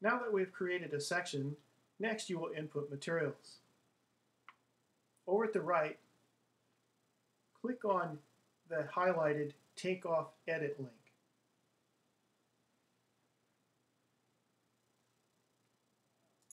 Now that we've created a section, next you will input materials. Over at the right, click on the highlighted takeoff Edit link.